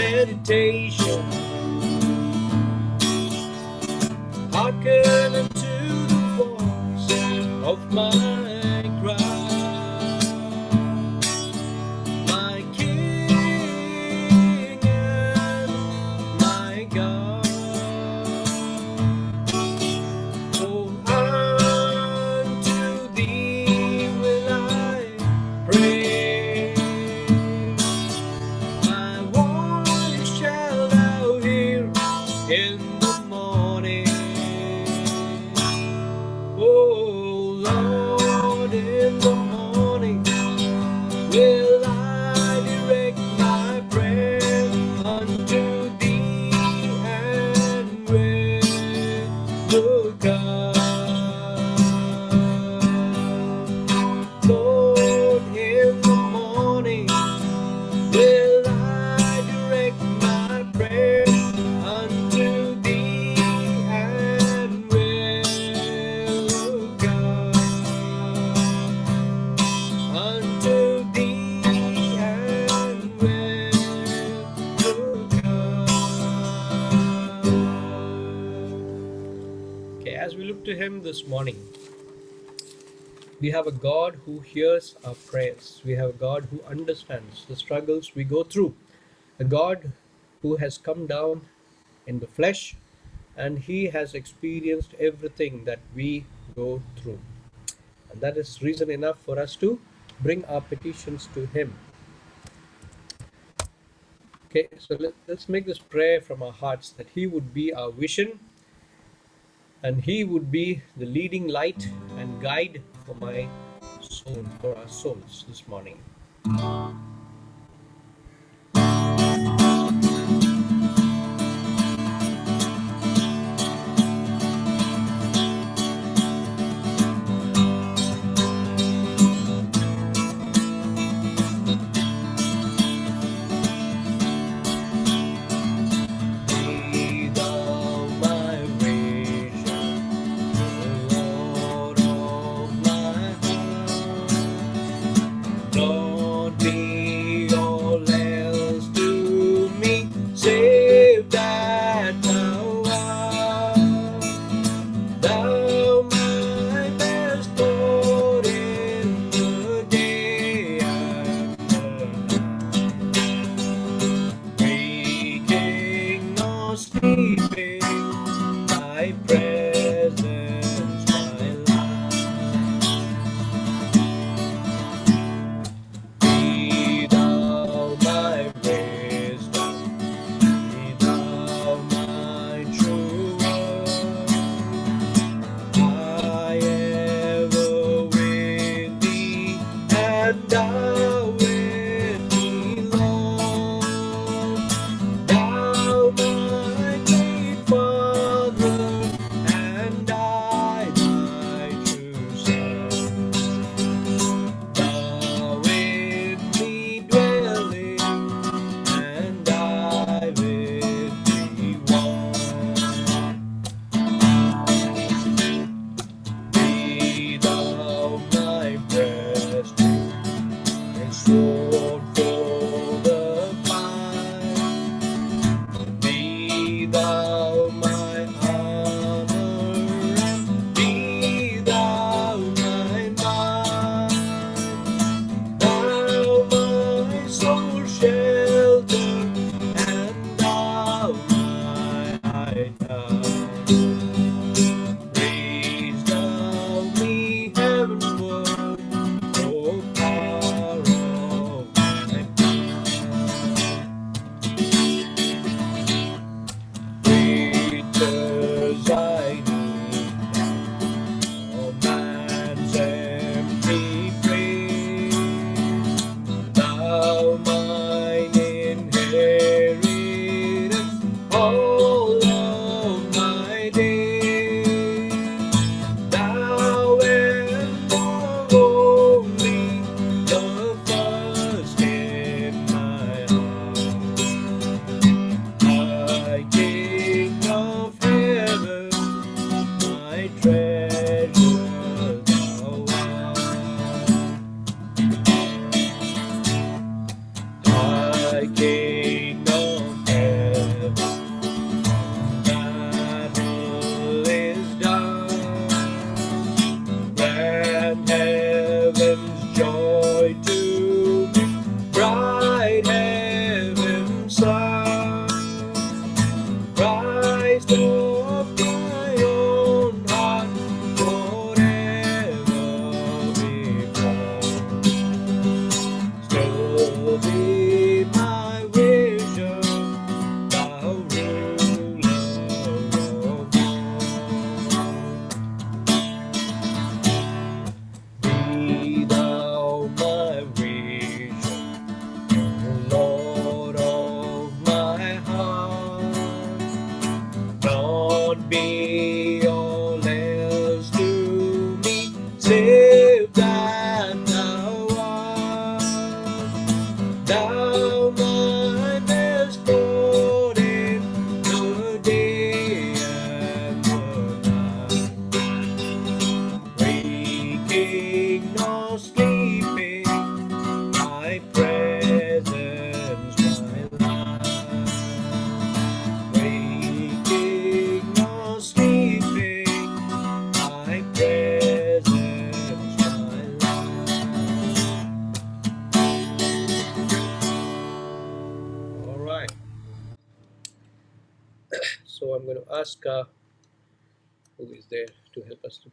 meditation. Hearken unto the voice of my morning, we have a God who hears our prayers. We have a God who understands the struggles we go through. A God who has come down in the flesh and He has experienced everything that we go through. And that is reason enough for us to bring our petitions to Him. Okay, so let, let's make this prayer from our hearts that He would be our vision and He would be the leading light and guide for my soul, for our souls this morning.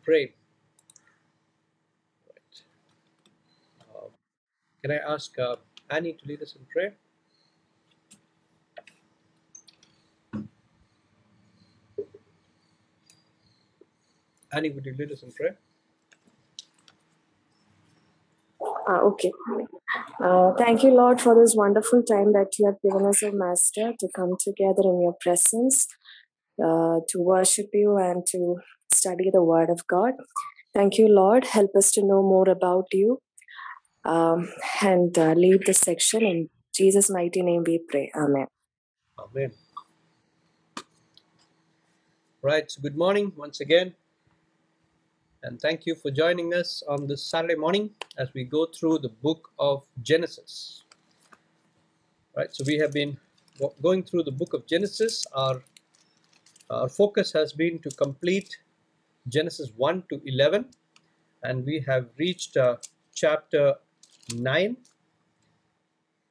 Pray. Right. Uh, can I ask uh, Annie to lead us in prayer? Annie, would you lead us in prayer? Uh, okay. Uh, thank you, Lord, for this wonderful time that you have given us, O Master, to come together in your presence, uh, to worship you and to study the Word of God. Thank you, Lord. Help us to know more about you um, and uh, lead this section. In Jesus' mighty name we pray. Amen. Amen. Right, so good morning once again. And thank you for joining us on this Saturday morning as we go through the book of Genesis. Right, so we have been going through the book of Genesis. Our, our focus has been to complete Genesis 1 to 11, and we have reached uh, chapter 9.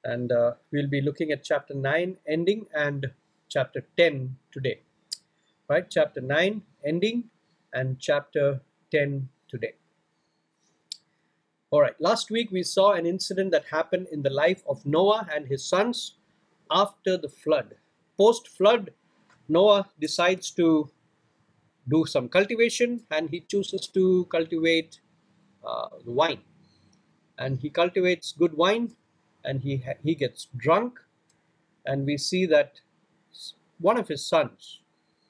And uh, we'll be looking at chapter 9 ending and chapter 10 today. Right, chapter 9 ending and chapter 10 today. All right, last week we saw an incident that happened in the life of Noah and his sons after the flood. Post flood, Noah decides to do some cultivation and he chooses to cultivate uh, wine. And he cultivates good wine and he, he gets drunk. And we see that one of his sons,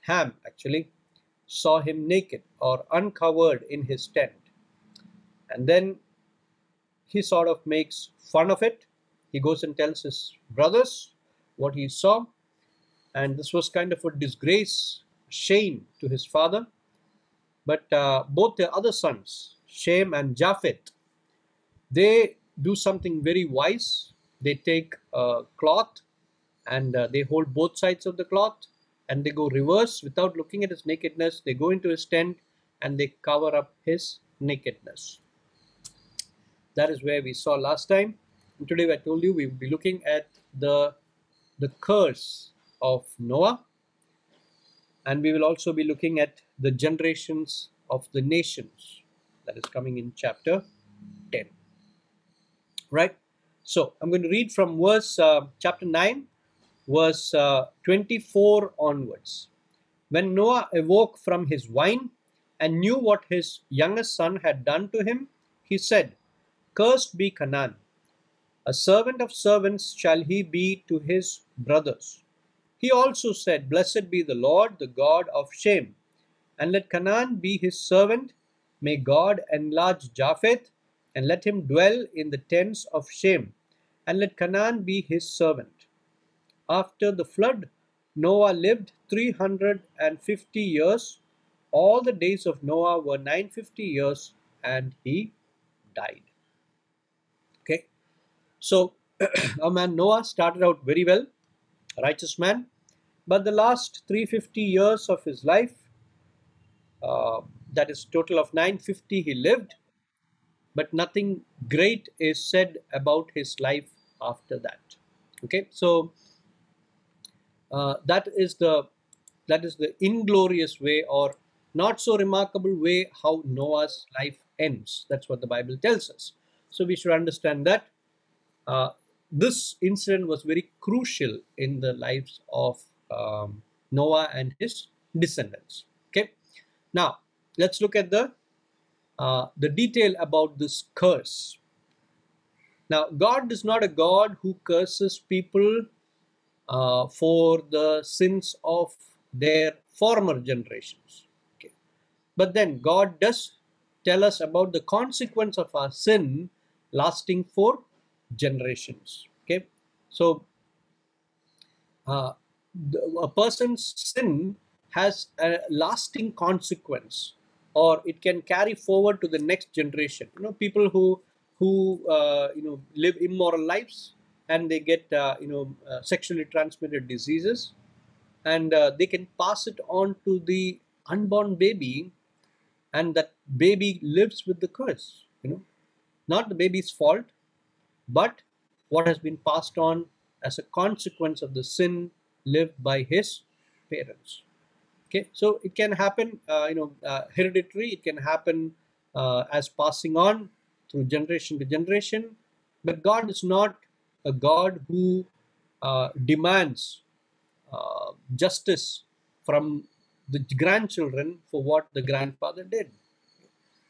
Ham actually, saw him naked or uncovered in his tent. And then he sort of makes fun of it. He goes and tells his brothers what he saw. And this was kind of a disgrace, shame to his father. But uh, both the other sons, Shem and Japheth, they do something very wise. They take a cloth and uh, they hold both sides of the cloth and they go reverse without looking at his nakedness. They go into his tent and they cover up his nakedness. That is where we saw last time. And today I told you we will be looking at the the curse of Noah and we will also be looking at the generations of the nations that is coming in chapter 10 right? So i'm going to read from verse uh, chapter 9 verse uh, 24 onwards. When noah awoke from his wine and knew what his youngest son had done to him he said cursed be canaan. A servant of servants shall he be to his brothers he also said, Blessed be the Lord, the God of Shem, and let Canaan be his servant. May God enlarge Japheth, and let him dwell in the tents of Shem, and let Canaan be his servant. After the flood, Noah lived 350 years. All the days of Noah were 950 years, and he died. Okay, so our man Noah started out very well, righteous man, but the last 350 years of his life, uh, that is total of 950 he lived, but nothing great is said about his life after that. Okay, so uh, that is the that is the inglorious way or not so remarkable way how Noah's life ends. That's what the Bible tells us. So we should understand that uh, this incident was very crucial in the lives of um, Noah and his descendants. Okay, now let's look at the uh, the detail about this curse. Now, God is not a God who curses people uh, for the sins of their former generations. Okay. But then God does tell us about the consequence of our sin lasting for generations. Okay. So, uh, the, a person's sin has a lasting consequence, or it can carry forward to the next generation. You know, people who who uh, you know live immoral lives and they get uh, you know uh, sexually transmitted diseases, and uh, they can pass it on to the unborn baby, and that baby lives with the curse. You know, not the baby's fault, but what has been passed on as a consequence of the sin lived by his parents. Okay, so it can happen, uh, you know, uh, hereditary. It can happen uh, as passing on through generation to generation. But God is not a God who uh, demands uh, justice from the grandchildren for what the grandfather did.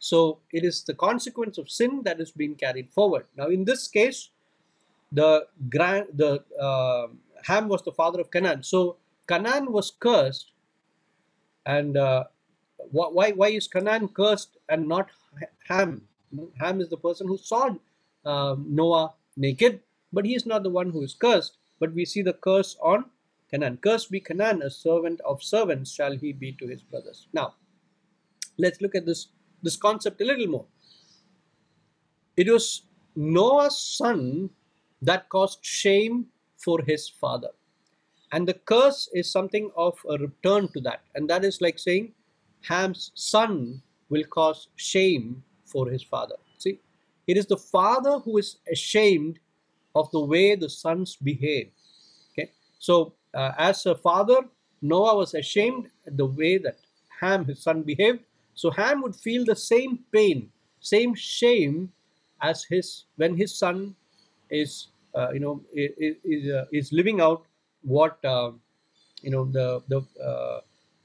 So it is the consequence of sin that is being carried forward. Now, in this case, the grand the uh, Ham was the father of Canaan. So Canaan was cursed, and uh, why why is Canaan cursed and not Ham? Ham is the person who saw uh, Noah naked, but he is not the one who is cursed. But we see the curse on Canaan. Cursed be Canaan, a servant of servants shall he be to his brothers. Now, let's look at this this concept a little more. It was Noah's son that caused shame for his father. And the curse is something of a return to that. And that is like saying Ham's son will cause shame for his father. See, it is the father who is ashamed of the way the sons behave. Okay, so uh, as a father, Noah was ashamed at the way that Ham, his son, behaved. So Ham would feel the same pain, same shame as his when his son is uh, you know is is, uh, is living out what uh, you know the the uh,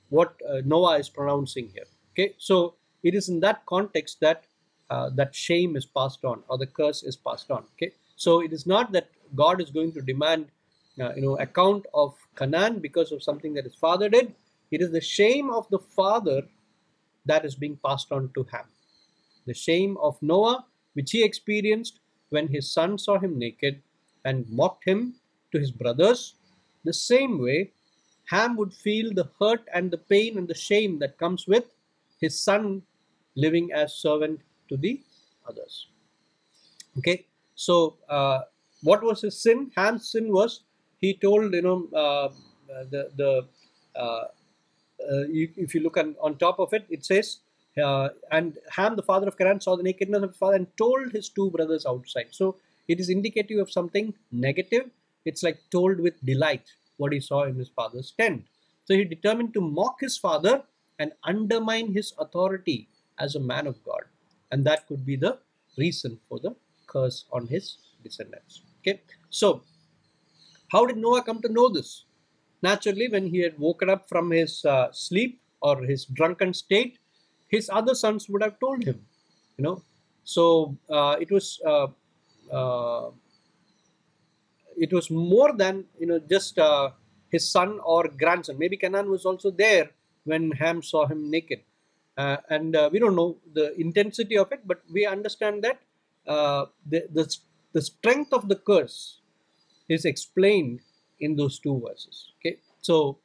what uh, Noah is pronouncing here. Okay, so it is in that context that uh, that shame is passed on or the curse is passed on. Okay, so it is not that God is going to demand you know account of Canaan because of something that his father did. It is the shame of the father that is being passed on to Ham. The shame of Noah, which he experienced when his son saw him naked and mocked him to his brothers, the same way Ham would feel the hurt and the pain and the shame that comes with his son living as servant to the others. Okay, so uh, what was his sin? Ham's sin was he told you know uh, the the uh, uh if you look on, on top of it, it says uh, and Ham, the father of Canaan, saw the nakedness of his father and told his two brothers outside. So it is indicative of something negative. It's like told with delight what he saw in his father's tent. So he determined to mock his father and undermine his authority as a man of God. And that could be the reason for the curse on his descendants. Okay, so how did Noah come to know this? Naturally, when he had woken up from his uh, sleep or his drunken state, his other sons would have told him, you know. So uh, it was uh, uh, it was more than you know just uh, his son or grandson. Maybe Canaan was also there when Ham saw him naked, uh, and we don't know the intensity of it, but we understand that the, the the strength of the curse is explained in those two verses. So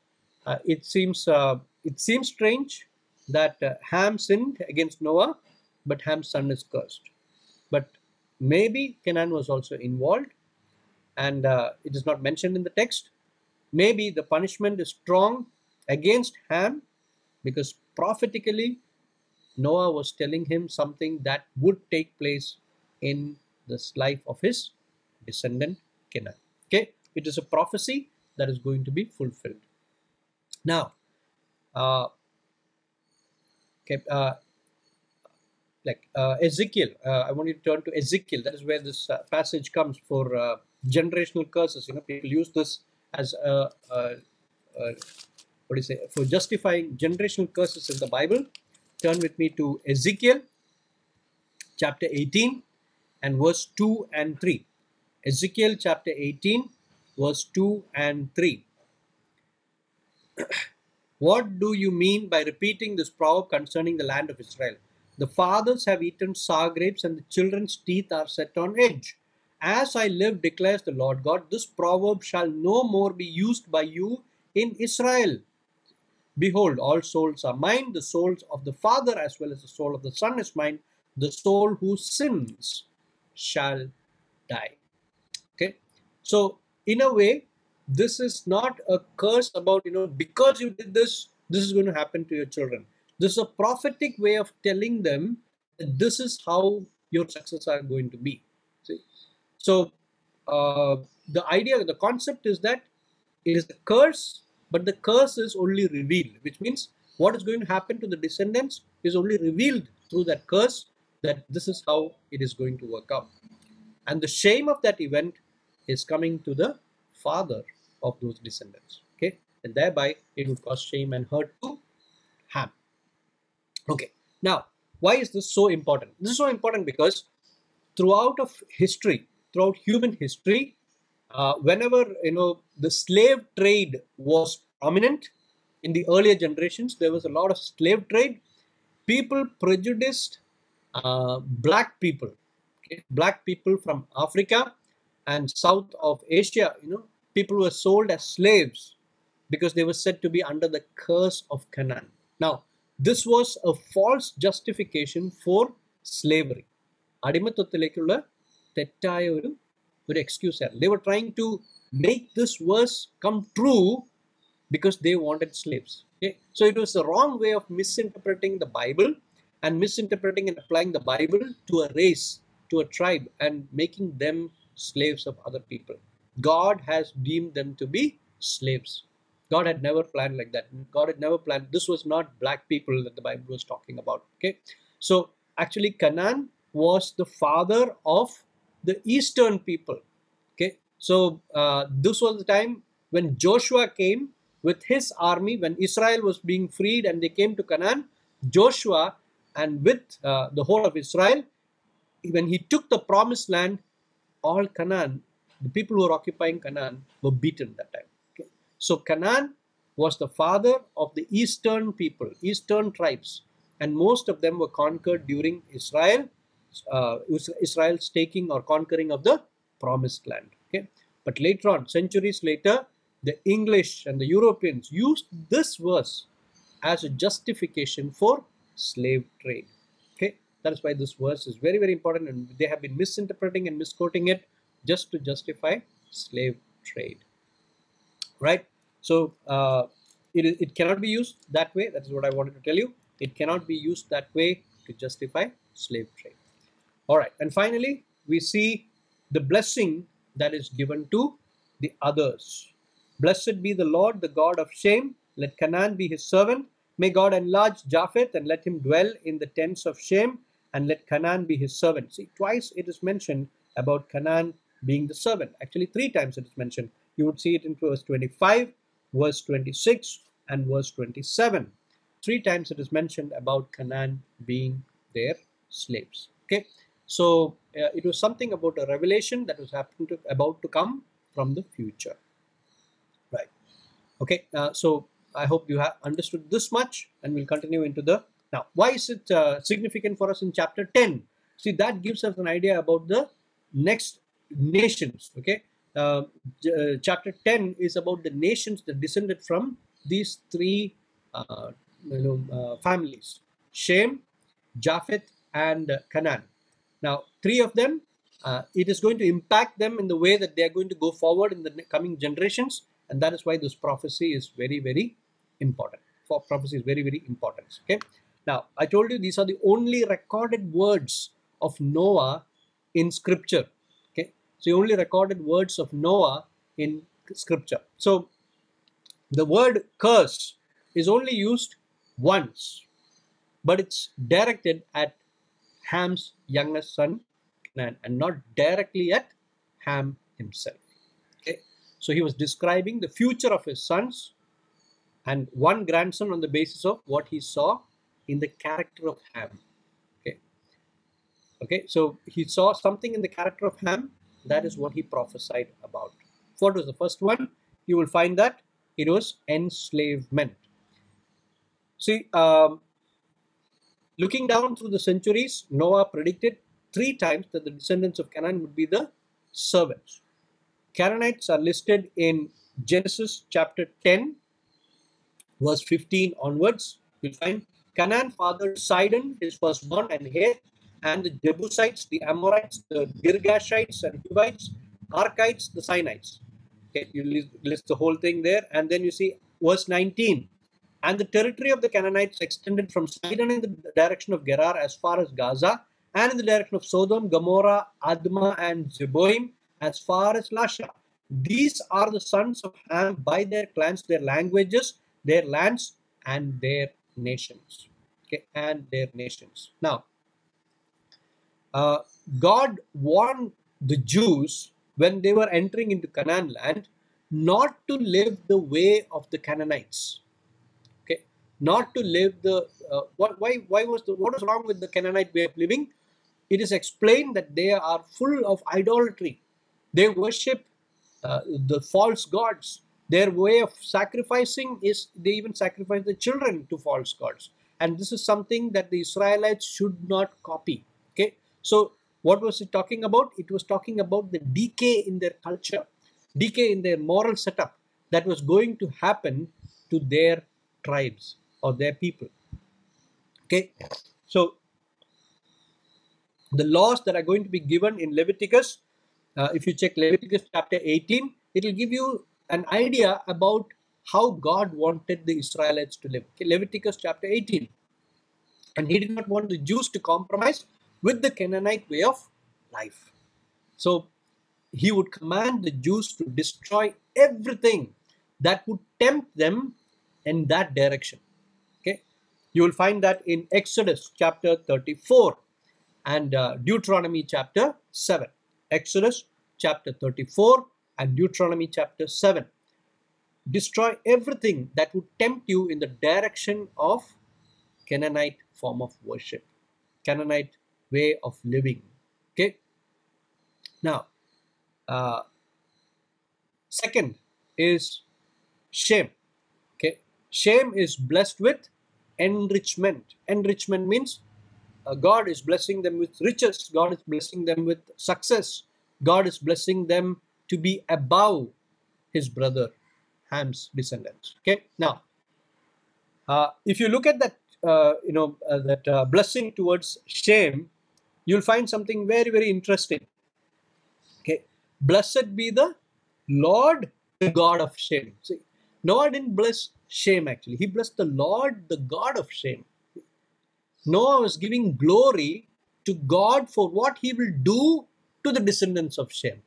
uh, it seems it seems strange that Ham sinned against Noah, but Ham's son is cursed. But Maybe Canaan was also involved and uh, it is not mentioned in the text. Maybe the punishment is strong against Ham because prophetically Noah was telling him something that would take place in this life of his descendant Canaan. Okay, it is a prophecy that is going to be fulfilled. Now, uh, okay, uh, like uh, Ezekiel. Uh, I want you to turn to Ezekiel. That is where this uh, passage comes for uh, generational curses. You know, people use this as a, what do you say for justifying generational curses in the Bible. Turn with me to Ezekiel, chapter 18, and verse 2 and 3. Ezekiel chapter 18, verse 2 and 3. what do you mean by repeating this proverb concerning the land of Israel? The fathers have eaten sour grapes, and the children's teeth are set on edge. as I live, declares the Lord God, this proverb shall no more be used by you in Israel. Behold, all souls are mine, the souls of the Father as well as the soul of the Son is mine. The soul who sins shall die. Okay, so in a way, this is not a curse about, you know, because you did this, this is going to happen to your children. This is a prophetic way of telling them that this is how your success are going to be. See? So, uh, the idea, the concept is that it is a curse but the curse is only revealed, which means what is going to happen to the descendants is only revealed through that curse that this is how it is going to work out. And the shame of that event is coming to the father of those descendants. Okay, and thereby it would cause shame and hurt to Ham. Okay, now why is this so important? This is so important because throughout of history, throughout human history, uh, whenever you know the slave trade was prominent in the earlier generations, there was a lot of slave trade. People prejudiced uh, black people, okay? black people from Africa and south of Asia. You know, people were sold as slaves because they were said to be under the curse of Canaan. Now, this was a false justification for slavery. അടിമത്വത്തിലേക്കുള്ള തെറ്റായ ഒരു ഒരു excuse ആയിരുന്നു they were trying to make this verse come true because they wanted slaves okay so it was a wrong way of misinterpreting the bible and misinterpreting and applying the bible to a race to a tribe and making them slaves of other people. God has deemed them to be slaves. God had never planned like that. God had never planned. This was not black people that the bible was talking about okay? So actually canaan was the father of the eastern people okay? So uh, this was the time when joshua came with his army when israel was being freed and they came to canaan. Joshua and with uh, the whole of israel when he took the promised land all canaan the people who were occupying canaan were beaten that time okay so canaan was the father of the eastern people eastern tribes and most of them were conquered during israel uh, Israel's taking or conquering of the promised land. Okay, but later on, centuries later, the English and the Europeans used this verse as a justification for slave trade. That is why this verse is very very important, and they have been misinterpreting and misquoting it just to justify slave trade. Right. So uh, it, it cannot be used that way. That is what I wanted to tell you. It cannot be used that way to justify slave trade. All right, and finally, we see the blessing that is given to the others. Blessed be the Lord, the God of Shem. Let Canaan be his servant. May God enlarge Japheth and let him dwell in the tents of Shem, and let Canaan be his servant. See, twice it is mentioned about Canaan being the servant. Actually, three times it is mentioned. You would see it in verse 25, verse 26, and verse 27. Three times it is mentioned about Canaan being their slaves. Okay. So uh, it was something about a revelation that was happening to, about to come from the future. Right. Okay. Uh, so I hope you have understood this much, and we'll continue into the now. Why is it uh, significant for us in chapter ten? See, that gives us an idea about the next nations. Okay. chapter ten is about the nations that descended from these three, you know, families: Shem, Japheth, and Canaan. Now, three of them, uh, it is going to impact them in the way that they are going to go forward in the coming generations, and that is why this prophecy is very, very important. For prophecy is very, very important. Okay. Now, I told you these are the only recorded words of Noah in Scripture. Okay. So, the only recorded words of Noah in Scripture. So, the word curse is only used once, but it's directed at Ham's youngest son and not directly at Ham himself. Okay, so he was describing the future of his sons and one grandson on the basis of what he saw in the character of Ham. Okay, okay, so he saw something in the character of Ham. That is what he prophesied about. What was the first one? You will find that it was enslavement. See, um, Looking down through the centuries, Noah predicted three times that the descendants of Canaan would be the servants. Canaanites are listed in Genesis chapter 10, verse 15 onwards. You'll find Canaan fathered Sidon, his firstborn, and Heth, and the Jebusites, the Amorites, the Girgashites, and Hivites, Archites, the Sinites. Okay, you list, the whole thing there, and then you see verse 19. And the territory of the Canaanites extended from Sidon in the direction of Gerar as far as Gaza, and in the direction of Sodom, Gomorrah, Admah, and Zeboim as far as Lasha. These are the sons of Ham by their clans, their languages, their lands, and their nations. Okay, and their nations. Now, uh, God warned the Jews when they were entering into Canaan land not to live the way of the Canaanites. Okay, not to live the uh, what? Why? Why was the what was wrong with the Canaanite way of living? It is explained that they are full of idolatry. They worship uh, the false gods. Their way of sacrificing is they even sacrifice the children to false gods, and this is something that the Israelites should not copy. Okay, so what was it talking about? It was talking about the decay in their culture, decay in their moral setup that was going to happen to their tribes or their people. Okay, so the laws that are going to be given in Leviticus, uh, if you check Leviticus chapter 18, it will give you an idea about how God wanted the Israelites to live. Leviticus chapter 18. And he did not want the Jews to compromise with the Canaanite way of life. So he would command the Jews to destroy everything that would tempt them in that direction. Okay, you will find that in Exodus chapter 34 and uh, Deuteronomy chapter 7. Exodus chapter 34 and Deuteronomy chapter 7. Destroy everything that would tempt you in the direction of Canaanite form of worship, Canaanite way of living. Okay. Now, uh, second is Shem. Okay. Shem is blessed with enrichment. Enrichment means uh, God is blessing them with riches. God is blessing them with success. God is blessing them to be above his brother Ham's descendants. Okay. Now, uh, if you look at that, uh, you know, uh, that uh, blessing towards Shem, you'll find something very, very interesting. Okay. Blessed be the Lord, the God of Shem. See, Noah didn't bless Shem actually. He blessed the Lord, the God of Shem. Noah was giving glory to God for what he will do to the descendants of Shem.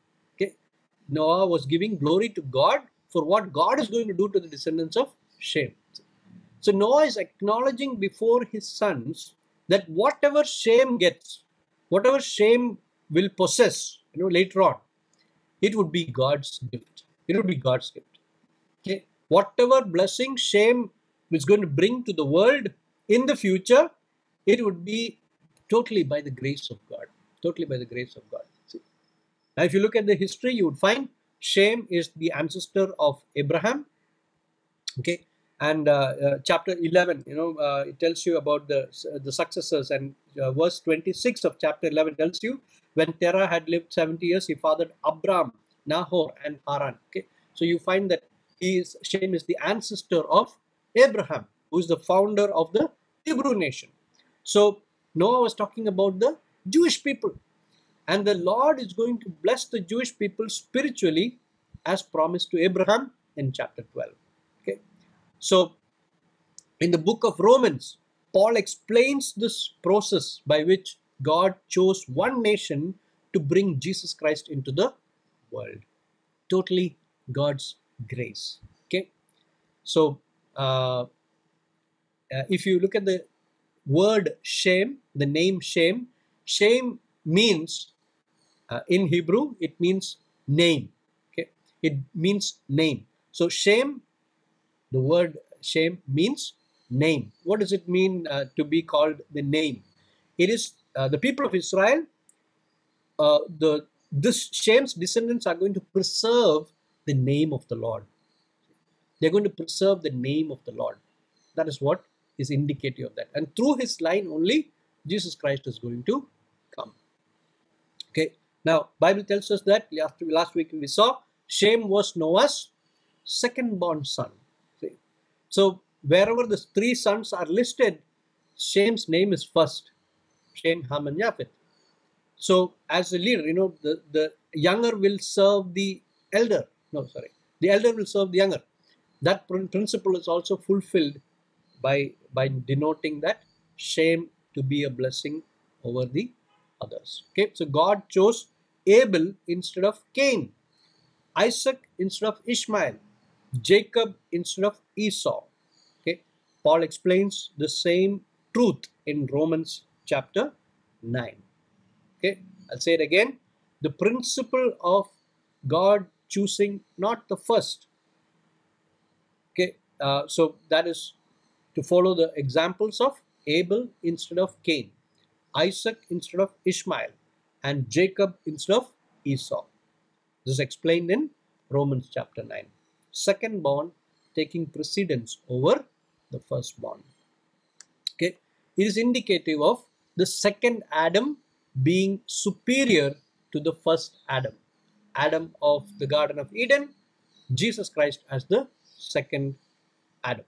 Noah was giving glory to God for what God is going to do to the descendants of Shem. So Noah is acknowledging before his sons that whatever Shem gets, whatever Shem will possess, you know, later on, it would be God's gift. It would be God's gift. Okay. Whatever blessing Shem is going to bring to the world in the future, it would be totally by the grace of God. Totally by the grace of God. Now, if you look at the history, you would find Shem is the ancestor of Abraham. Okay, and uh, uh, chapter 11, you know, uh, it tells you about the the successors, and uh, verse 26 of chapter 11 tells you when Terah had lived 70 years, he fathered Abram, Nahor, and Haran. Okay, so you find that he is Shem is the ancestor of Abraham, who is the founder of the Hebrew nation. So Noah was talking about the Jewish people. And the Lord is going to bless the Jewish people spiritually as promised to Abraham in chapter 12. Okay. So in the book of Romans, Paul explains this process by which God chose one nation to bring Jesus Christ into the world. Totally God's grace. Okay. So uh, uh, if you look at the word Shem, the name Shem, Shem means uh, in Hebrew it means name. Okay, it means name. So Shem, the word Shem means name. What does it mean uh, to be called the name? It is uh, the people of Israel. Uh, the this Shem's descendants are going to preserve the name of the Lord. They're going to preserve the name of the Lord. That is what is indicative of that. And through his line only, Jesus Christ is going to come. Okay. Now, Bible tells us that last, last week we saw Shem was Noah's second born son. See? So wherever the three sons are listed, Shem's name is first. Shem, Ham, and Japheth. So as a leader, you know, the, the younger will serve the elder. No, sorry. The elder will serve the younger. That principle is also fulfilled by, by denoting that Shem to be a blessing over the others. Okay, so God chose Abel instead of Cain, Isaac instead of Ishmael, Jacob instead of Esau. Okay, Paul explains the same truth in Romans chapter 9. Okay, I'll say it again. The principle of God choosing not the first. Okay, uh, so that is to follow the examples of Abel instead of Cain, Isaac instead of Ishmael, and Jacob instead of Esau. This is explained in Romans chapter 9. Second born taking precedence over the firstborn. Okay, it is indicative of the second Adam being superior to the first Adam. Adam of the Garden of Eden, Jesus Christ as the second Adam.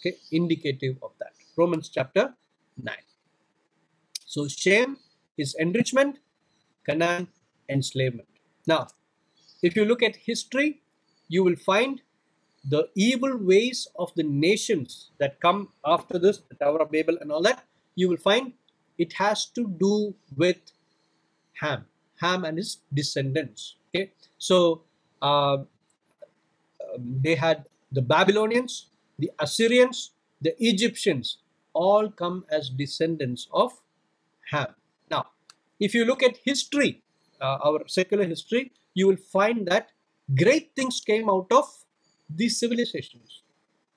Okay, indicative of that. Romans chapter 9. So Shem is enrichment, Canaan enslavement. Now, if you look at history, you will find the evil ways of the nations that come after this, the Tower of Babel and all that, you will find it has to do with Ham, Ham and his descendants. Okay, so uh, um, they had the Babylonians, the Assyrians, the Egyptians, all come as descendants of Ham. Now, if you look at history, uh, our secular history, you will find that great things came out of these civilizations.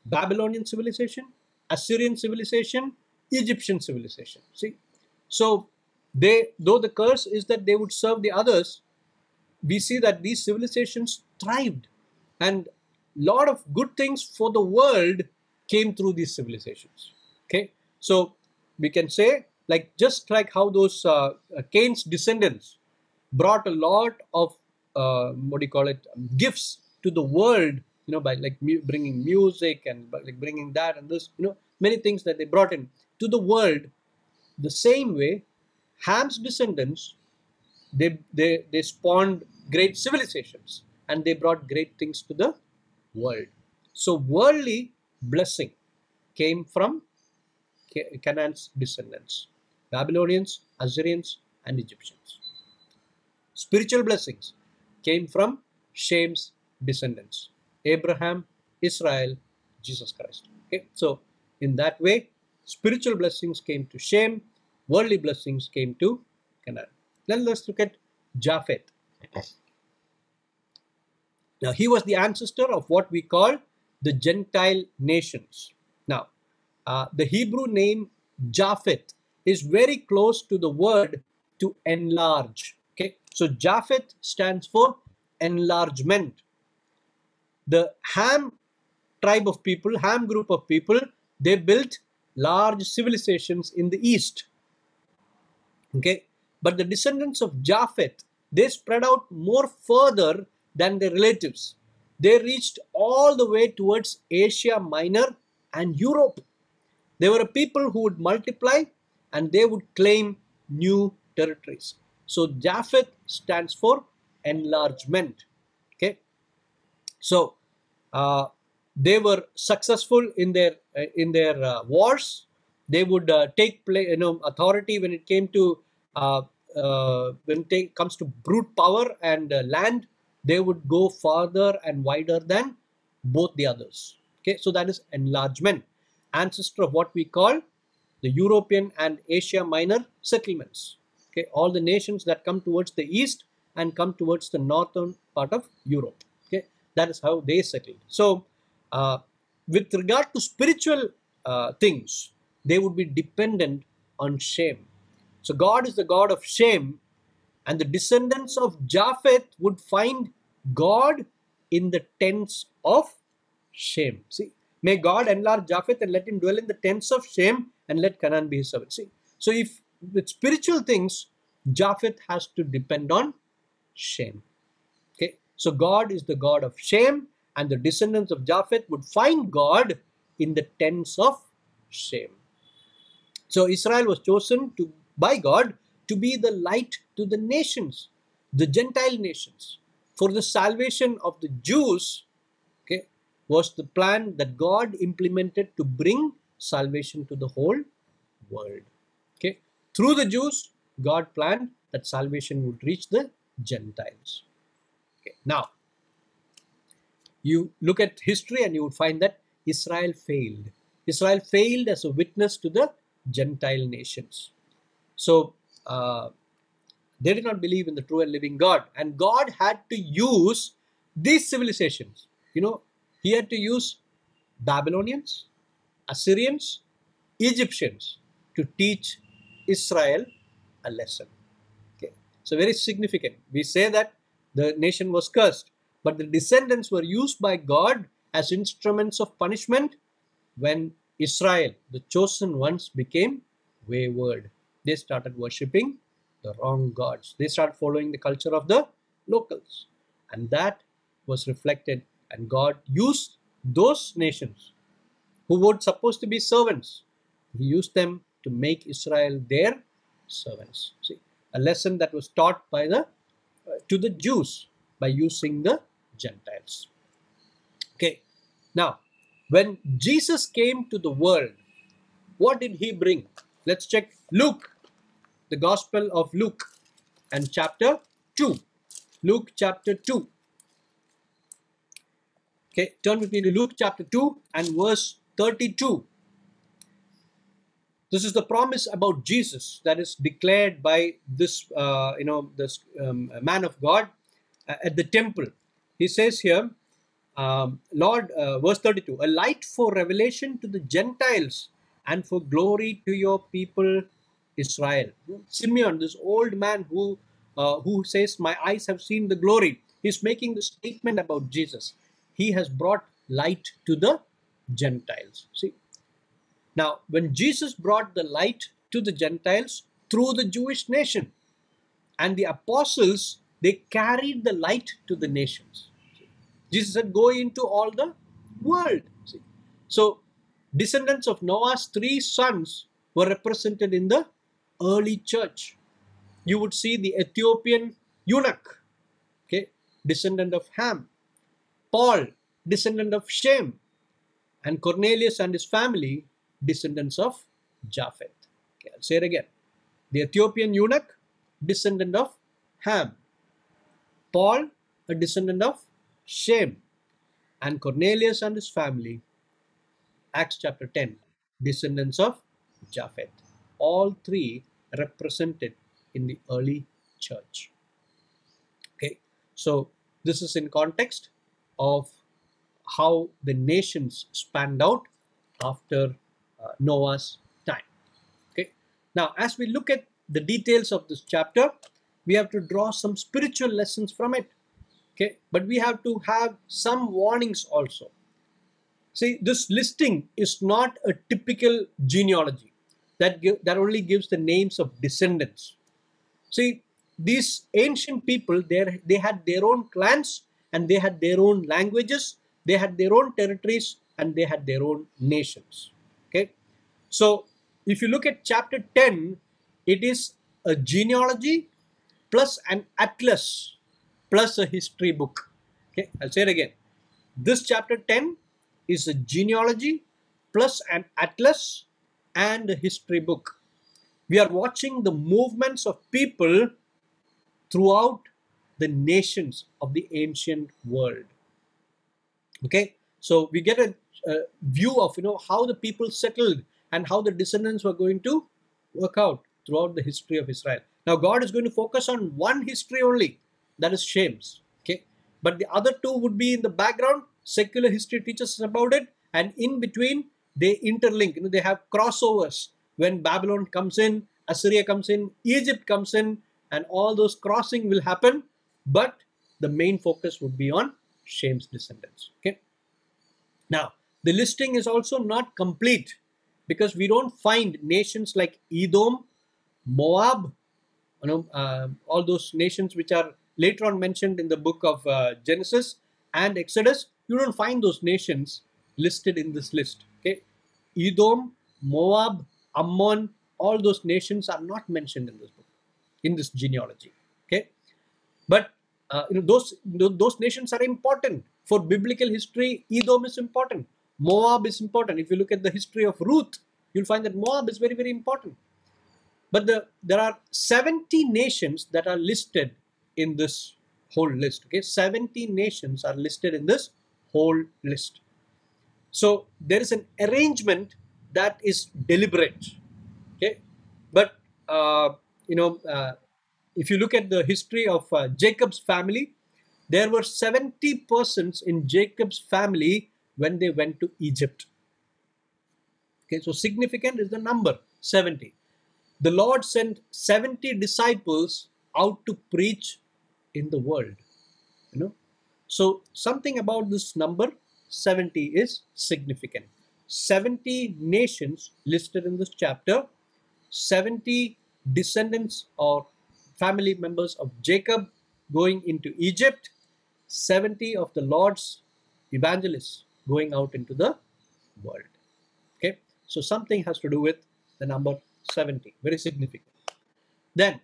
Babylonian civilization, Assyrian civilization, Egyptian civilization. See, so they, though the curse is that they would serve the others, we see that these civilizations thrived and a lot of good things for the world came through these civilizations. Okay, so we can say like just like how those uh, Cain's descendants brought a lot of uh, what do you call it gifts to the world you know by like mu bringing music and by, like bringing that and this you know many things that they brought in to the world. The same way ham's descendants they they they spawned great civilizations and they brought great things to the world. So worldly blessing came from Canaan's descendants Babylonians, Assyrians, and Egyptians. Spiritual blessings came from Shem's descendants Abraham, Israel, Jesus Christ. Okay, so in that way, spiritual blessings came to Shem, worldly blessings came to Canaan. Then let's look at Japheth. Now, he was the ancestor of what we call the Gentile nations. Now, uh, the Hebrew name Japheth is very close to the word to enlarge. Okay, so Japheth stands for enlargement. The Ham tribe of people, Ham group of people, they built large civilizations in the east. Okay, but the descendants of Japheth, they spread out more further than their relatives. They reached all the way towards Asia Minor and Europe. They were a people who would multiply and they would claim new territories. So Japheth stands for enlargement. Okay, so uh, they were successful in their uh, in their uh, wars. They would uh, take play, you know, authority when it came to uh, uh, when it comes to brute power and land. They would go farther and wider than both the others. Okay, so that is enlargement, ancestor of what we call the European and Asia Minor settlements. Okay, all the nations that come towards the east and come towards the northern part of Europe. Okay, that is how they settled. So, uh, with regard to spiritual uh, things, they would be dependent on Shem. So, God is the God of Shem, and the descendants of Japheth would find God in the tents of Shem. See, may God enlarge Japheth and let him dwell in the tents of Shem and let Canaan be his servant. See, so if with spiritual things, Japheth has to depend on Shem. Okay, so God is the God of Shem, and the descendants of Japheth would find God in the tents of Shem. So Israel was chosen to by God to be the light to the nations, the Gentile nations. For the salvation of the Jews, was the plan that God implemented to bring salvation to the whole world. Okay, through the Jews, God planned that salvation would reach the Gentiles. Okay, now you look at history and you would find that Israel failed. Israel failed as a witness to the Gentile nations. So uh, they did not believe in the true and living God, and God had to use these civilizations. You know, He had to use Babylonians, Assyrians, Egyptians to teach Israel a lesson. Okay, so very significant. We say that the nation was cursed, but the descendants were used by God as instruments of punishment when Israel, the chosen ones, became wayward. They started worshipping the wrong gods. They started following the culture of the locals. And that was reflected, and God used those nations who were supposed to be servants. He used them to make Israel their servants. See, a lesson that was taught by the uh, to the Jews by using the Gentiles. Okay, now when Jesus came to the world, what did he bring? Let's check Luke, the Gospel of Luke, and chapter 2. Luke chapter 2. Okay, turn with me to Luke chapter 2 and verse 32. This is the promise about Jesus that is declared by this, uh, you know, this um, man of God uh, at the temple. He says here, um, Lord, uh, verse 32, a light for revelation to the Gentiles and for glory to your people Israel. Simeon, this old man who uh, who says, "My eyes have seen the glory," he's making the statement about Jesus. He has brought light to the Gentiles. See, now when Jesus brought the light to the Gentiles through the Jewish nation, and the apostles they carried the light to the nations. Jesus said, "Go into all the world." See, so descendants of Noah's three sons were represented in the early church. You would see the Ethiopian eunuch, okay, descendant of Ham, Paul, descendant of Shem, and Cornelius and his family, descendants of Japheth. Okay, I'll say it again. The Ethiopian eunuch, descendant of Ham, Paul, a descendant of Shem, and Cornelius and his family, Acts chapter 10, descendants of Japheth. All three represented in the early church. Okay, so this is in context of how the nations spanned out after uh, Noah's time. Okay, now as we look at the details of this chapter, we have to draw some spiritual lessons from it. Okay, but we have to have some warnings also. See, this listing is not a typical genealogy that give, that only gives the names of descendants. See, these ancient people, they they had their own clans and they had their own languages, they had their own territories, and they had their own nations. Okay, so if you look at chapter 10, it is a genealogy plus an atlas plus a history book. Okay, I'll say it again. This chapter 10 is a genealogy plus an atlas and a history book. We are watching the movements of people throughout the nations of the ancient world. Okay, so we get a, a view of you know how the people settled and how the descendants were going to work out throughout the history of Israel. Now God is going to focus on one history only, that is Shem's. Okay, but the other two would be in the background. Secular history teaches us about it. And in between they interlink. You know they have crossovers. When babylon comes in assyria comes in egypt comes in and all those crossing will happen but the main focus would be on shem's descendants okay now the listing is also not complete because we don't find nations like edom moab you know, uh, all those nations which are later on mentioned in the book of uh, Genesis and Exodus, you don't find those nations listed in this list. Okay, Edom, Moab, Ammon, all those nations are not mentioned in this book, in this genealogy. Okay, but uh, you know those those nations are important for biblical history. Edom is important. Moab is important. If you look at the history of Ruth, you'll find that Moab is very very important. But the, there are 70 nations that are listed in this whole list. Okay, 70 nations are listed in this whole list. So there is an arrangement that is deliberate. Okay, but uh, you know, uh, if you look at the history of uh, Jacob's family, there were 70 persons in Jacob's family when they went to Egypt. Okay, so significant is the number 70 the Lord sent 70 disciples out to preach in the world. You know, so something about this number 70 is significant. 70 nations listed in this chapter, 70 descendants or family members of Jacob going into Egypt, 70 of the Lord's evangelists going out into the world. Okay, so something has to do with the number 70 very significant. Then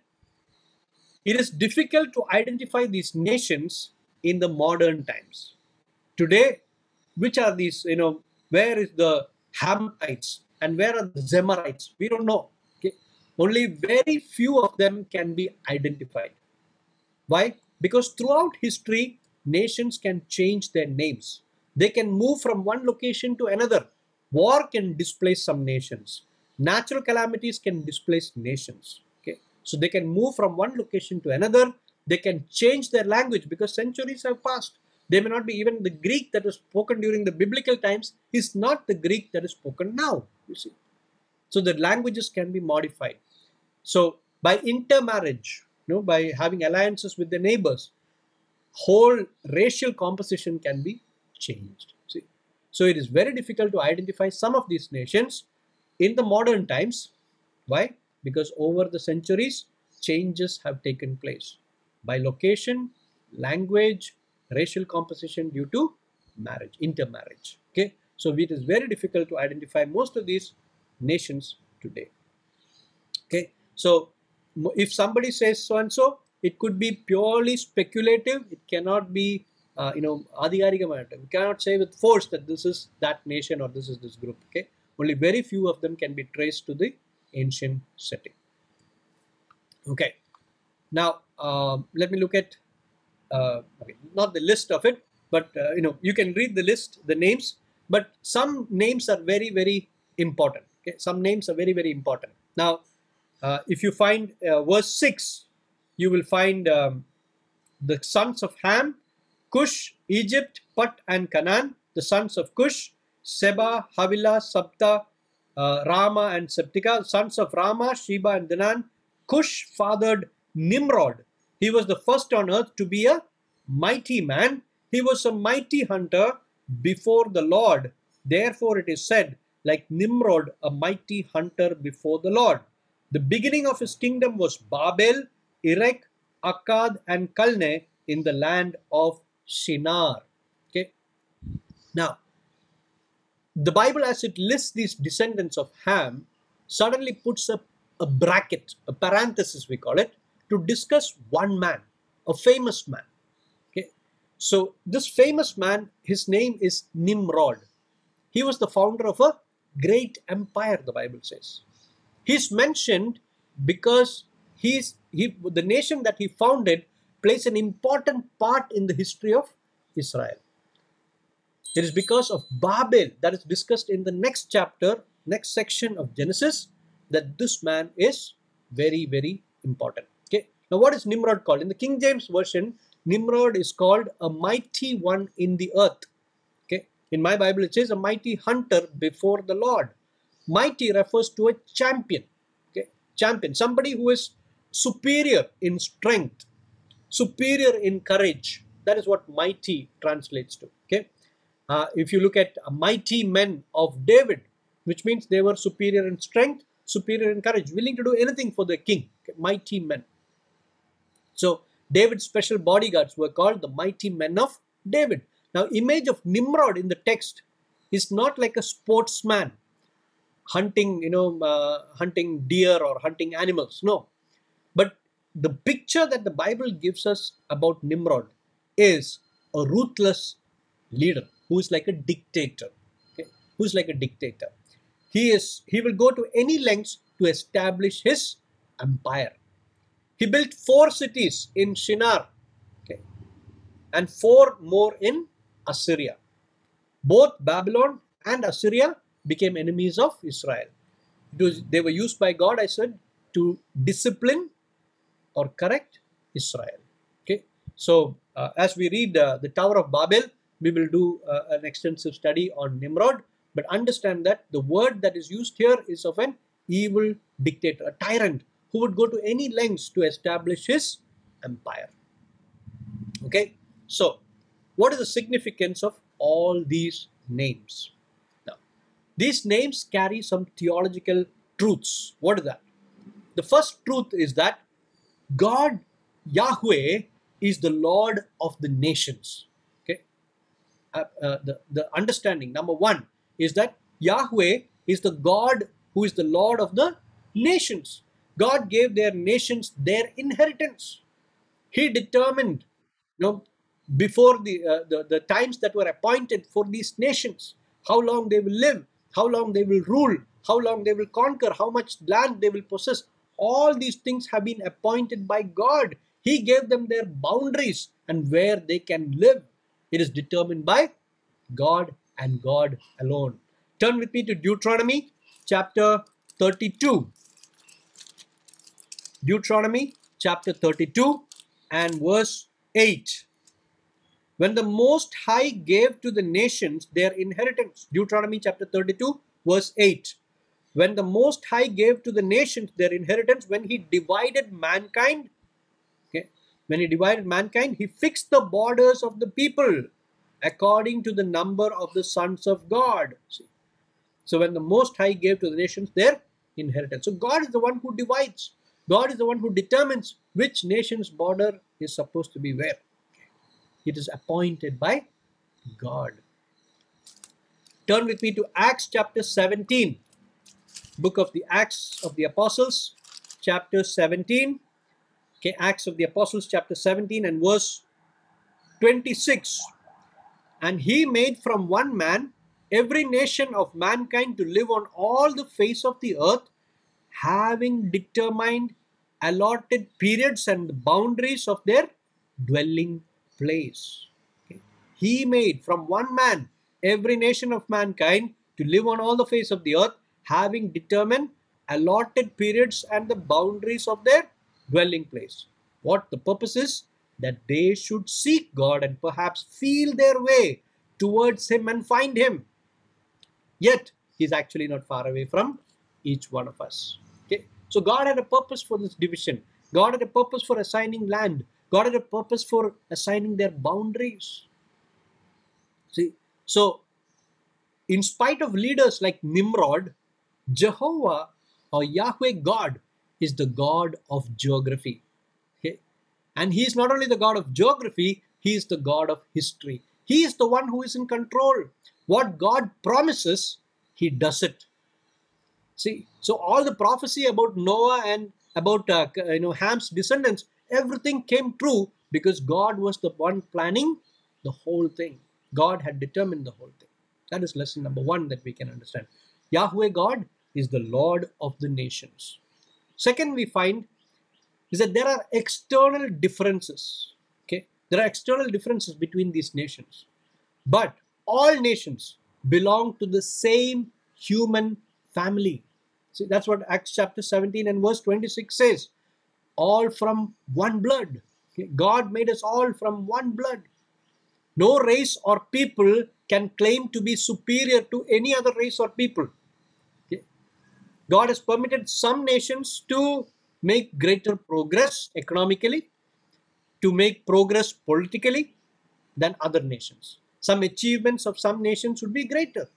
it is difficult to identify these nations in the modern times. Today which are these you know where is the Hamites and where are the Zemarites? We don't know only very few of them can be identified. Why? Because throughout history nations can change their names. They can move from one location to another. War can displace some nations. Natural calamities can displace nations. Okay? So they can move from one location to another. They can change their language because centuries have passed. They may not be even the greek that was spoken during the biblical times is not the greek that is spoken now you see so the languages can be modified so by intermarriage you know by having alliances with the neighbors whole racial composition can be changed see so it is very difficult to identify some of these nations in the modern times. Why? Because over the centuries, changes have taken place by location, language, racial composition due to marriage, intermarriage. Okay, so it is very difficult to identify most of these nations today. Okay, so if somebody says so and so, it could be purely speculative. It cannot be, uh, you know, adhigarika We cannot say with force that this is that nation or this is this group. Okay, only very few of them can be traced to the ancient setting. Okay, now uh, let me look at uh, okay, not the list of it, but uh, you know you can read the list, the names, but some names are very very important. Okay, some names are very very important. Now, uh, if you find uh, verse six, you will find um, the sons of Ham, Cush, Egypt, Put, and Canaan. The sons of Cush, Seba, Havilah, Sabtah, uh, Raamah, and Sabteca, sons of Raamah, Sheba, and Dedan. Cush fathered Nimrod. He was the first on earth to be a mighty man. He was a mighty hunter before the Lord. Therefore, it is said, like Nimrod, a mighty hunter before the Lord. The beginning of his kingdom was Babel, Erech, Akkad, and Calneh in the land of Shinar. Okay. Now, the Bible, as it lists these descendants of Ham, suddenly puts a, a bracket, a parenthesis, we call it, to discuss one man, a famous man. Okay, so this famous man, his name is Nimrod. He was the founder of a great empire, the Bible says. He's mentioned because he's he the nation that he founded plays an important part in the history of Israel. It is because of Babel that is discussed in the next chapter, next section of Genesis, that this man is very, very important. Okay. Now, what is Nimrod called? In the King James Version, Nimrod is called a mighty one in the earth. In my Bible, it says a mighty hunter before the Lord. Mighty refers to a champion. Okay. Champion, somebody who is superior in strength, superior in courage. That is what mighty translates to. Okay. Uh, if you look at mighty men of David, which means they were superior in strength, superior in courage, willing to do anything for the king. Okay, mighty men. So David's special bodyguards were called the mighty men of David. Now, image of Nimrod in the text is not like a sportsman hunting, you know, uh, hunting deer or hunting animals. No, but the picture that the Bible gives us about Nimrod is a ruthless leader who is like a dictator. Okay? Who's like a dictator. He is he will go to any lengths to establish his empire. He built four cities in Shinar okay, and four more in Assyria. Both Babylon and Assyria became enemies of Israel. Was, they were used by God, I said, to discipline or correct Israel. Okay, so uh, as we read uh, the Tower of Babel, we will do uh, an extensive study on Nimrod. But understand that the word that is used here is of an evil dictator, a tyrant who would go to any lengths to establish his empire. Okay, so what is the significance of all these names? Now, these names carry some theological truths. What is that? The first truth is that God, Yahweh, is the Lord of the nations. Okay, uh, uh, the the understanding number one is that Yahweh is the God who is the Lord of the nations. God gave their nations their inheritance. He determined, you know, before the, uh, the, the times that were appointed for these nations, how long they will live, how long they will rule, how long they will conquer, how much land they will possess. All these things have been appointed by God. He gave them their boundaries and where they can live. It is determined by God and God alone. Turn with me to Deuteronomy chapter 32. Deuteronomy chapter 32 and verse 8. When the Most High gave to the nations their inheritance, Deuteronomy chapter 32, verse 8. When the Most High gave to the nations their inheritance, when He divided mankind, okay, when He divided mankind, He fixed the borders of the people according to the number of the sons of God. See? So when the Most High gave to the nations their inheritance. So God is the one who divides. God is the one who determines which nation's border is supposed to be where. It is appointed by God. Turn with me to Acts chapter 17. Book of the Acts of the Apostles, chapter 17. Okay, Acts of the Apostles, chapter 17 and verse 26. And he made from one man every nation of mankind to live on all the face of the earth having determined allotted periods and boundaries of their dwelling place. Okay. He made from one man every nation of mankind to live on all the face of the earth, having determined allotted periods and the boundaries of their dwelling place. What the purpose is? That they should seek God and perhaps feel their way towards Him and find Him. Yet, He's actually not far away from each one of us. So God had a purpose for this division. God had a purpose for assigning land. God had a purpose for assigning their boundaries. See, so in spite of leaders like Nimrod, Jehovah or Yahweh God is the God of geography. Okay? And He is not only the God of geography, He is the God of history. He is the one who is in control. What God promises, He does it. See, so all the prophecy about Noah and about uh, you know Ham's descendants, everything came true because God was the one planning the whole thing. God had determined the whole thing. That is lesson number one that we can understand. Yahweh God is the Lord of the nations. Second, we find is that there are external differences. Okay, there are external differences between these nations, but all nations belong to the same human family. See, that's what Acts chapter 17 and verse 26 says. All from one blood. God made us all from one blood. No race or people can claim to be superior to any other race or people. God has permitted some nations to make greater progress economically, to make progress politically than other nations. Some achievements of some nations would be greater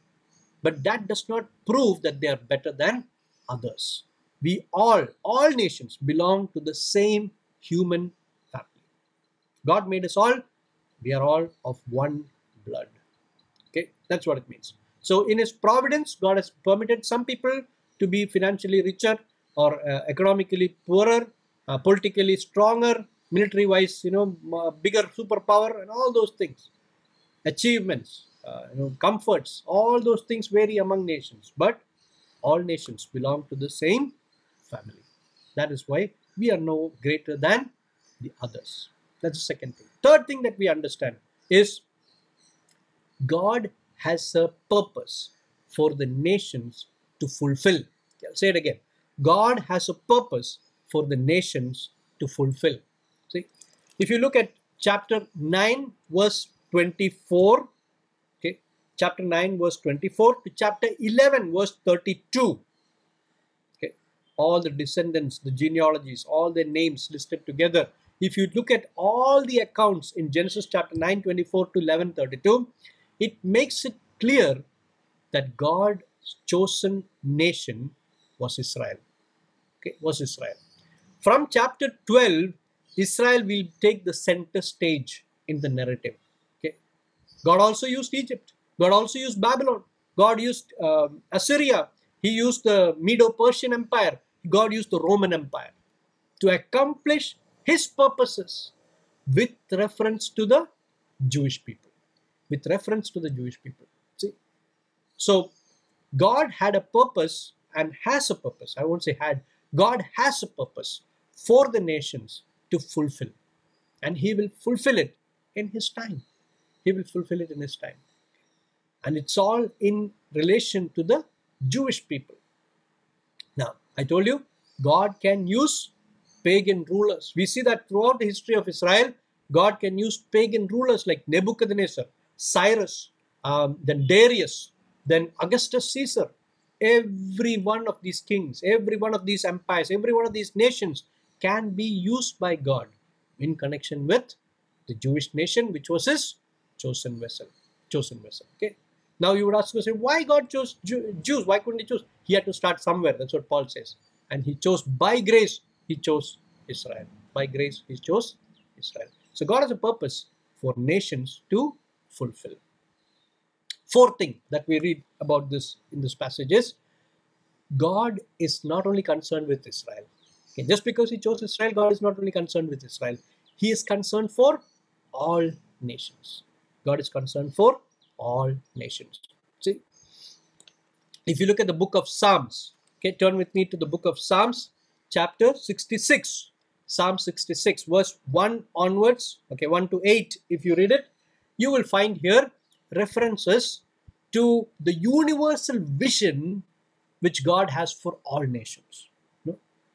but that does not prove that they are better than others. We all, all nations belong to the same human family. God made us all. We are all of one blood. Okay, that's what it means. So, in His providence, God has permitted some people to be financially richer or uh, economically poorer, uh, politically stronger, military wise, you know, bigger superpower, and all those things. Achievements, uh, you know, comforts, all those things vary among nations, but all nations belong to the same family. That is why we are no greater than the others. That's the second thing. Third thing that we understand is God has a purpose for the nations to fulfill. I'll say it again. God has a purpose for the nations to fulfill. See, if you look at chapter 9, verse 24, okay, chapter 9, verse 24 to chapter 11, verse 32, okay, all the descendants, the genealogies, all their names listed together. If you look at all the accounts in Genesis chapter 9, 24 to 11, 32, it makes it clear that God's chosen nation was Israel. Okay, was Israel. From chapter 12, Israel will take the center stage in the narrative. Okay, God also used Egypt. God also used Babylon. God used um, Assyria. He used the Medo-Persian Empire. God used the Roman Empire to accomplish His purposes with reference to the Jewish people. With reference to the Jewish people. See, so God had a purpose and has a purpose. I won't say had. God has a purpose for the nations to fulfill. And He will fulfill it in His time. He will fulfill it in His time. And it's all in relation to the Jewish people. I told you, God can use pagan rulers. We see that throughout the history of Israel, God can use pagan rulers like Nebuchadnezzar, Cyrus, um, then Darius, then Augustus Caesar. Every one of these kings, every one of these empires, every one of these nations can be used by God in connection with the Jewish nation, which was his chosen vessel. Chosen vessel. Okay. Now you would ask yourself, why God chose Jews? Why couldn't he choose? He had to start somewhere. That's what Paul says. And he chose by grace, he chose Israel. By grace, he chose Israel. So God has a purpose for nations to fulfill. Fourth thing that we read about this in this passage is God is not only concerned with Israel. Okay, just because he chose Israel, God is not only concerned with Israel. He is concerned for all nations. God is concerned for all nations. See, if you look at the book of Psalms, okay, turn with me to the book of Psalms, chapter 66. Psalm 66, verse 1 onwards, okay, 1 to 8, if you read it, you will find here references to the universal vision which God has for all nations.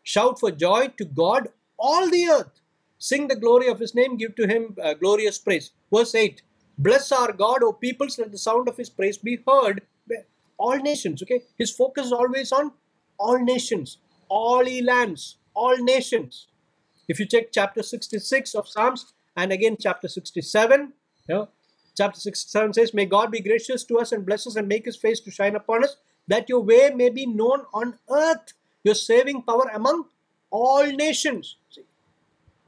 Shout for joy to God, all the earth. Sing the glory of his name, give to him uh, glorious praise. Verse 8 Bless our God, O peoples, let the sound of his praise be heard. All nations, okay? His focus is always on all nations, all lands, all nations. If you check chapter 66 of Psalms and again chapter 67, you know, chapter 67 says, May God be gracious to us and bless us and make his face to shine upon us, that your way may be known on earth, your saving power among all nations. See,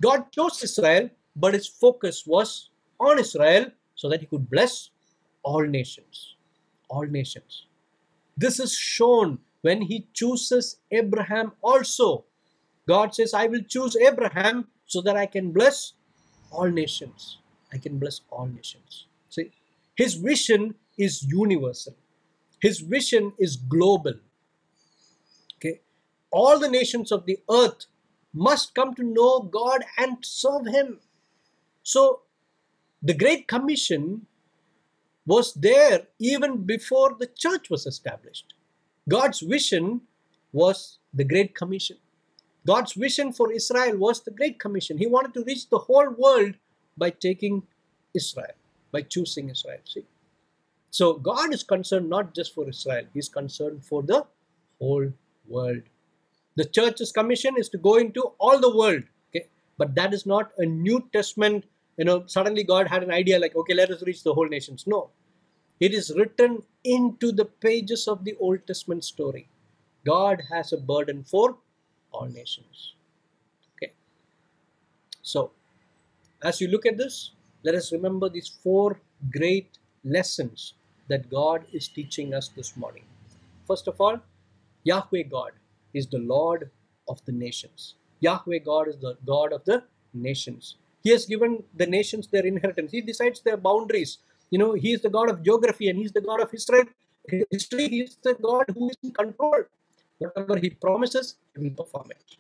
God chose Israel, but his focus was on Israel so that he could bless all nations. All nations. This is shown when he chooses Abraham also. God says, I will choose Abraham so that I can bless all nations. I can bless all nations. See, his vision is universal. His vision is global. Okay, all the nations of the earth must come to know God and serve Him. So, the Great Commission was there even before the church was established. God's vision was the Great Commission. God's vision for Israel was the Great Commission. He wanted to reach the whole world by taking Israel by choosing Israel. See? So God is concerned not just for Israel, He's concerned for the whole world. The church's commission is to go into all the world. Okay, but that is not a New Testament. You know, suddenly God had an idea like, okay, let us reach the whole nations. No, it is written into the pages of the Old Testament story. God has a burden for all nations. Okay, so As you look at this, let us remember these four great lessons that God is teaching us this morning. First of all, Yahweh God is the Lord of the nations. Yahweh God is the God of the nations. He has given the nations their inheritance. He decides their boundaries. You know, He is the God of geography and He is the God of history. History, He is the God who is in control. Whatever He promises, He will perform it.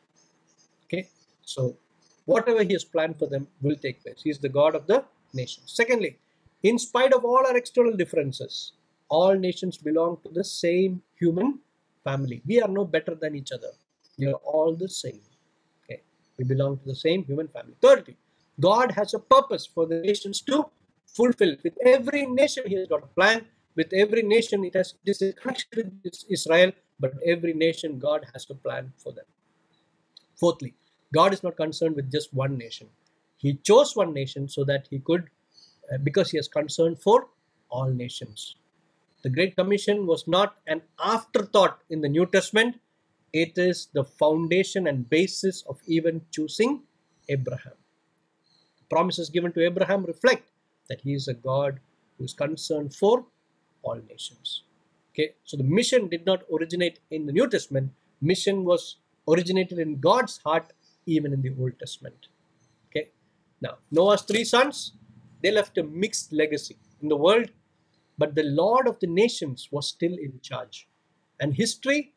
Okay, so whatever He has planned for them will take place. He is the God of the nations. Secondly, in spite of all our external differences, all nations belong to the same human family. We are no better than each other. We are all the same. Okay, we belong to the same human family. Thirdly, God has a purpose for the nations to fulfill. With every nation, He has got a plan. With every nation, it has this is connection with Israel, but every nation, God has a plan for them. Fourthly, God is not concerned with just one nation. He chose one nation so that He could, uh, because He has concern for all nations. The Great Commission was not an afterthought in the New Testament, it is the foundation and basis of even choosing Abraham. Promises given to Abraham reflect that he is a God who is concerned for all nations. Okay, so the mission did not originate in the New Testament, mission was originated in God's heart even in the Old Testament. Okay, now Noah's three sons they left a mixed legacy in the world, but the Lord of the nations was still in charge, and history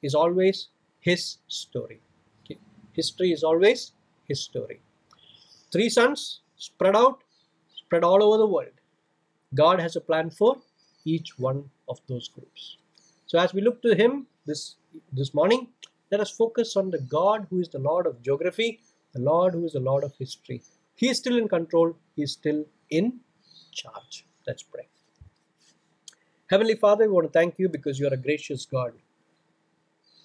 is always his story. Okay? History is always his story. Three sons spread out, spread all over the world. God has a plan for each one of those groups. So as we look to him this this morning, let us focus on the God who is the Lord of geography, the Lord who is the Lord of history. He is still in control, he is still in charge. Let's pray. Heavenly Father, we want to thank you because you are a gracious God.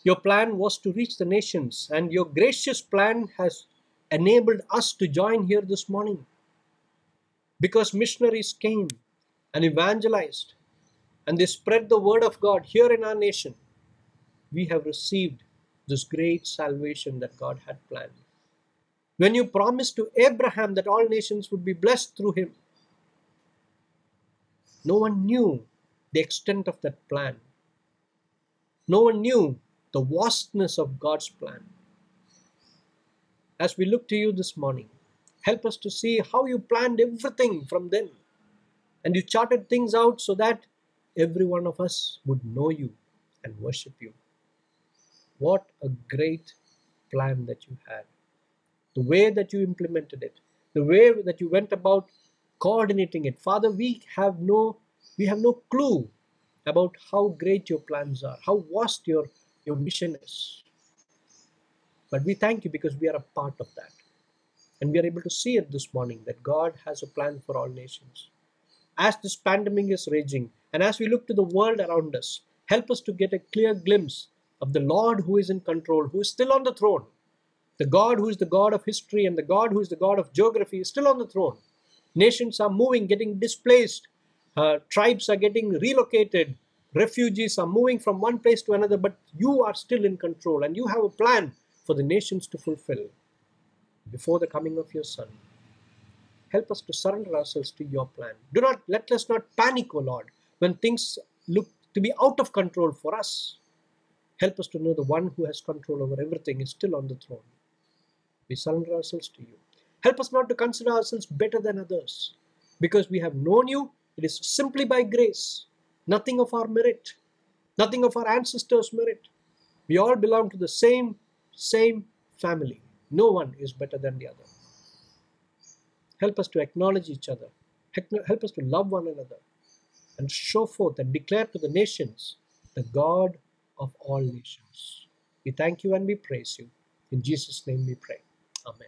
Your plan was to reach the nations, and your gracious plan has enabled us to join here this morning. Because missionaries came and evangelized, and they spread the word of God here in our nation, we have received this great salvation that God had planned. When you promised to Abraham that all nations would be blessed through him, no one knew the extent of that plan. No one knew the vastness of God's plan. As we look to you this morning, help us to see how you planned everything from then. And you charted things out so that every one of us would know you and worship you. What a great plan that you had. The way that you implemented it, the way that you went about coordinating it. Father, we have no we have no clue about how great your plans are, how vast your your mission is. But we thank you because we are a part of that. And we are able to see it this morning that God has a plan for all nations. As this pandemic is raging, and as we look to the world around us, help us to get a clear glimpse of the Lord who is in control, who is still on the throne. The God who is the God of history and the God who is the God of geography is still on the throne. Nations are moving, getting displaced. Uh, tribes are getting relocated refugees are moving from one place to another, but you are still in control and you have a plan for the nations to fulfill before the coming of your Son. Help us to surrender ourselves to your plan. Do not let us not panic, O Lord, when things look to be out of control for us. Help us to know the one who has control over everything is still on the throne. We surrender ourselves to you. Help us not to consider ourselves better than others. Because we have known you, it is simply by grace nothing of our merit, nothing of our ancestors' merit. We all belong to the same, same family. No one is better than the other. Help us to acknowledge each other. Help us to love one another and show forth and declare to the nations the God of all nations. We thank you and we praise you. In Jesus' name we pray. Amen.